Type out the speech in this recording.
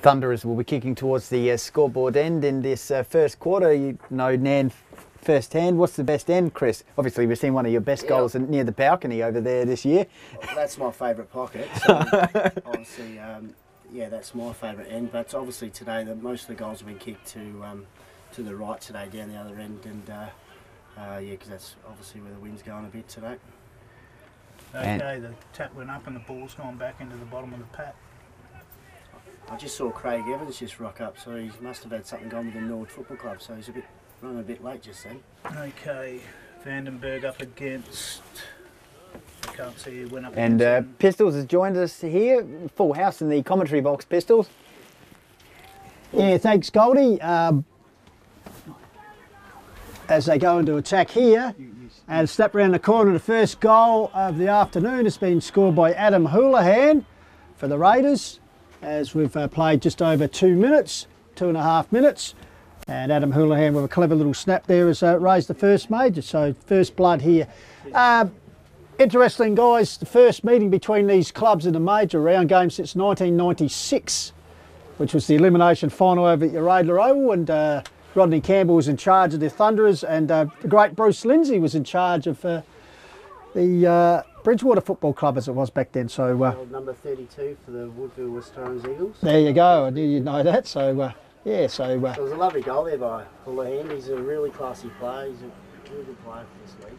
Thunderers will be kicking towards the uh, scoreboard end in this uh, first quarter. You know Nan first hand. What's the best end, Chris? Obviously, we've seen one of your best Yeah. goals near the balcony over there this year. Well, that's my favourite pocket. So obviously, um, yeah, that's my favourite end. But obviously today, the, most of the goals have been kicked to um, to the right today, down the other end, and uh, uh, yeah, because that's obviously where the wind's going a bit today. And- Okay, the tap went up and the ball's gone back into the bottom of the pat. I just saw Craig Evans just rock up, so he must have had something going with the Nord Football Club. So he's a bit running a bit late just then. Okay, Vandenberg up against. I can't see who went up And uh, him. Pistols has joined us here. Full house in the commentary box, Pistols. Yeah, thanks, Goldie. Um, as they go into attack here, and step around the corner, the first goal of the afternoon has been scored by Adam Houlahan for the Raiders, as we've uh, played just over two minutes, two and a half minutes. And Adam Houlahan with a clever little snap there has uh, raised the first major, so first blood here. Um, interesting, guys, the first meeting between these clubs in a major round game since 1996 which was the elimination final over at Radler Oval, and uh, Rodney Campbell was in charge of the Thunderers, and uh, the great Bruce Lindsay was in charge of uh, the uh, Bridgewater Football Club as it was back then. So uh, number 32 for the Woodville West Torrens Eagles. There you go. I knew you'd know that. So uh, yeah, so uh, it was a lovely goal there by Houlahan. He's a really classy player. He's a really good player for this league.